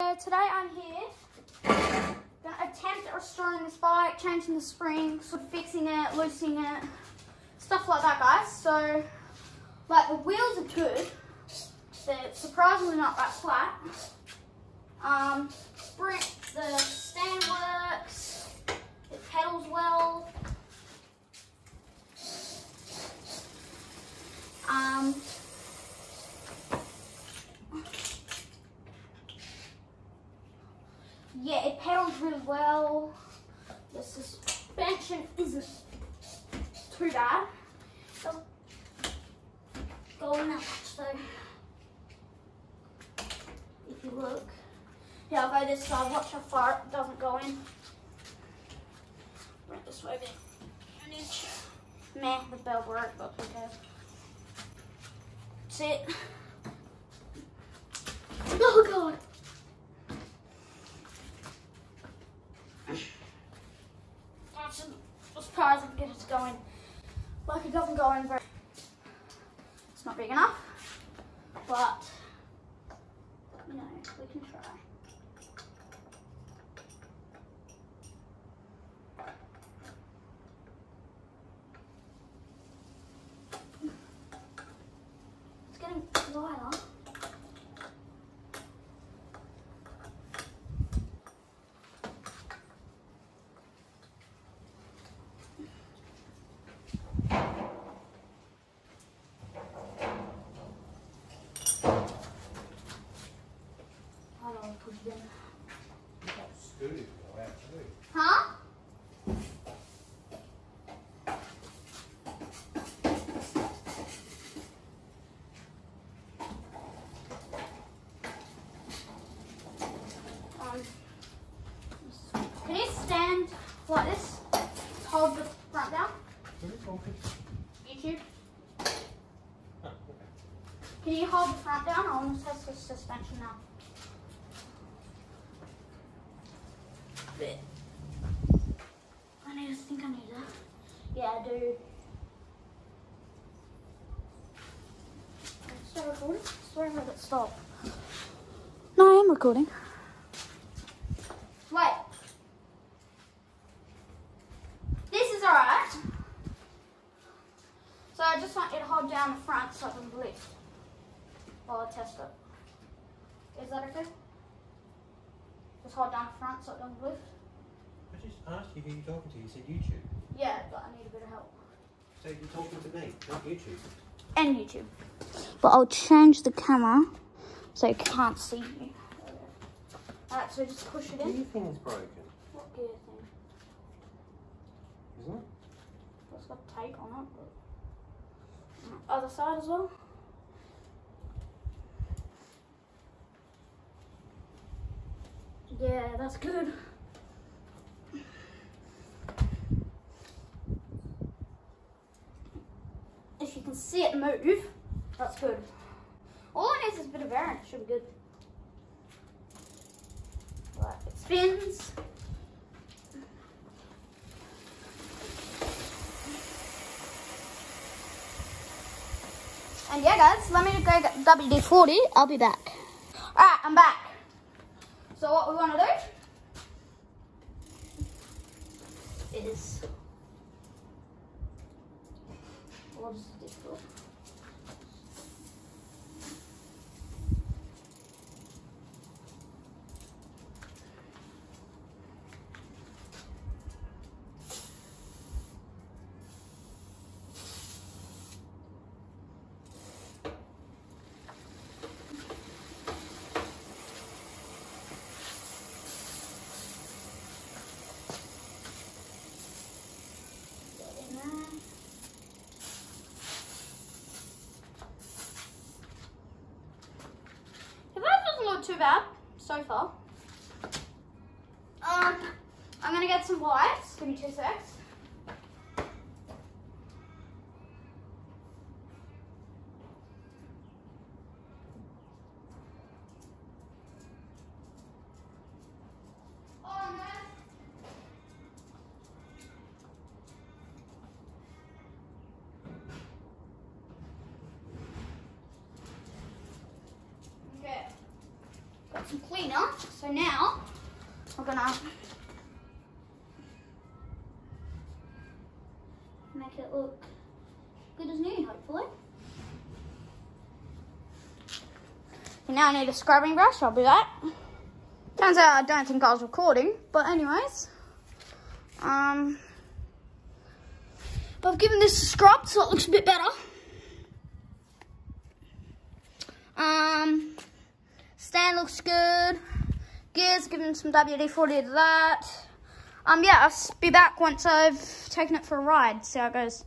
Uh, today I'm here, gonna attempt at restoring this bike, changing the springs, sort of fixing it, loosening it, stuff like that guys. So, like the wheels are good, they're surprisingly not that flat. Um, spring, the stand works, it pedals well. Um, yeah, it pedals really well. The suspension isn't too bad. Doesn't go in that much though. If you look. Yeah, I'll go this side. Watch how far it doesn't go in. Right this way bit. An. Meh, the bell broke, but who cares? That's it. Oh god. That's get it going. Like it doesn't go in very. It's not big enough, but you know we can try. It's getting lighter. Hold on, push it in. Scooty go out too. Huh? Um, can you stand like this? Hold the front down. Who are you talking YouTube. to? Can you hold the front down? I almost has the suspension now. Bit. I need to think I need that. Yeah, I do. Still recording? Swear I it stop. No, I am recording. Wait. This is alright. So I just want you to hold down the front so I can lift while I test it. Is that okay? Just hold down front so it doesn't lift? I just asked you who you're talking to. You said YouTube. Yeah, but I need a bit of help. So you're talking to me, not YouTube. And YouTube. But I'll change the camera so you can't see me. Alright, so just push it in. The in. thing's broken, What gear thing? isn't it? It's got tape on it. But... Other side as well. Yeah, that's good. If you can see it move, that's good. All it needs is a bit of air and it should be good. Right, it spins. And yeah, guys, let me go get WD-40. I'll be back. All right, I'm back. So what we want to do is what is this for? Get in there. The too bad so far. Um, I'm gonna get some wipes. Give me two secs. Some cleaner. So now we're gonna make it look good as new, hopefully. And now I need a scrubbing brush, I'll do that. Turns out I don't think I was recording, but anyways. Um, I've given this a scrub so it looks a bit better. Um, looks good. Gears, giving some WD-40 to that. Um, yeah, I'll be back once I've taken it for a ride, see how it goes.